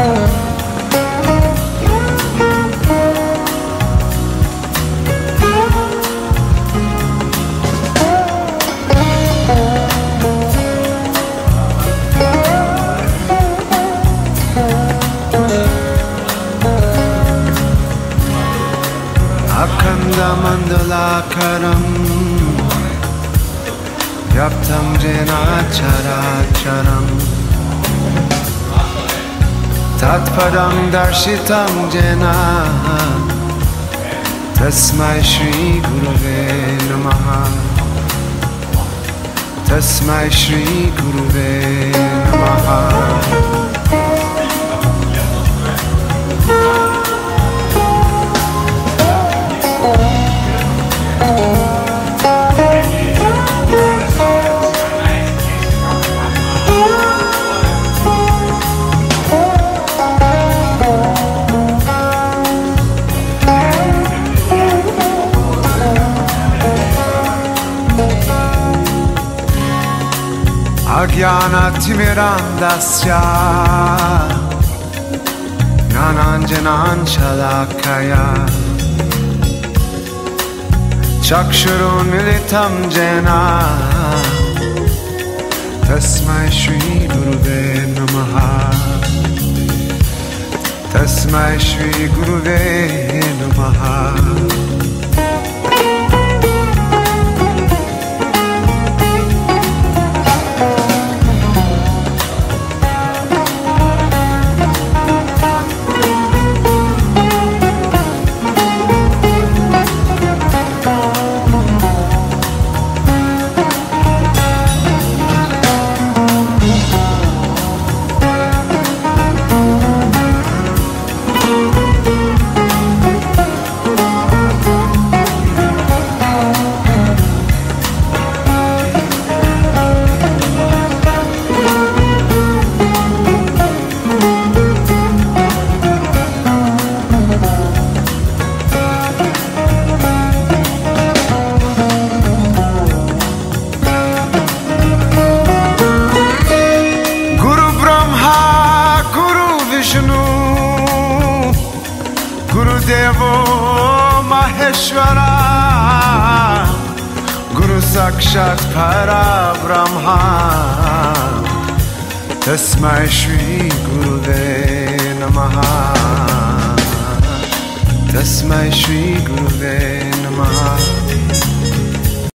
Oh. mandala karam. Yaptım rinachara charam Tatparam darshitam jena Tasmai Shri Gurave Namaha Tasmai Shri Gurave Namaha ज्ञानाञ्जनान् शलाकया चक्षुरुन्मिलितं जेन। तस्मै श्रीगुरुवे नमः। तस्मै श्रीगुरुवे नमः महेश्वरा गुरु साक्षात् परा ब्रह्मा। तस्मै श्री गुरुवे नमः। तस्मै श्री गुरुवे नमः